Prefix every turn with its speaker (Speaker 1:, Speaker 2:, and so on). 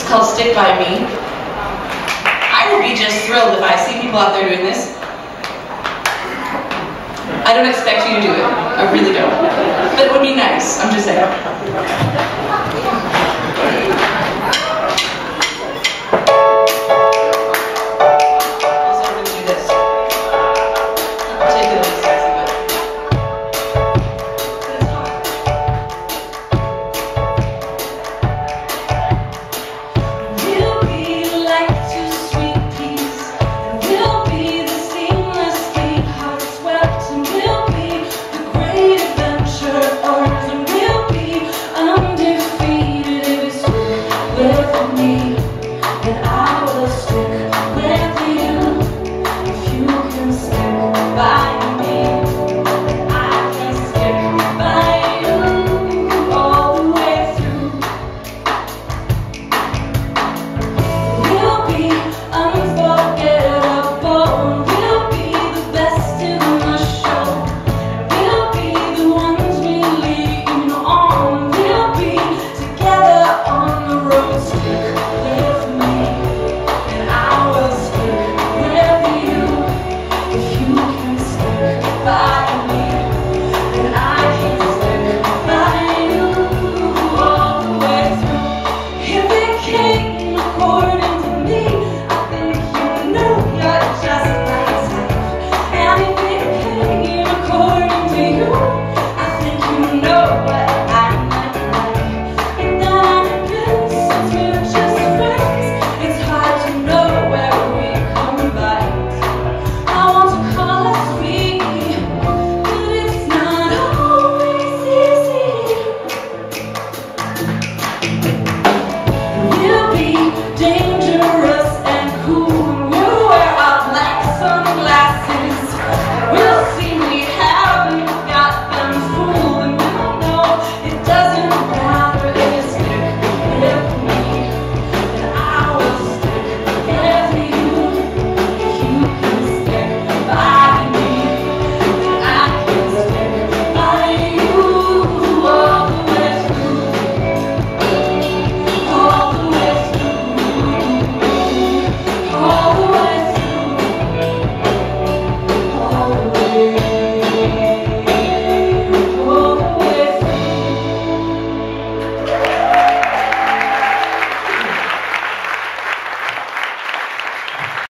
Speaker 1: It's called Stick By Me. I would be just thrilled if I see people out there doing this. I don't expect you to do it. I really don't. But it would be nice. I'm just saying.
Speaker 2: the sky. doesn't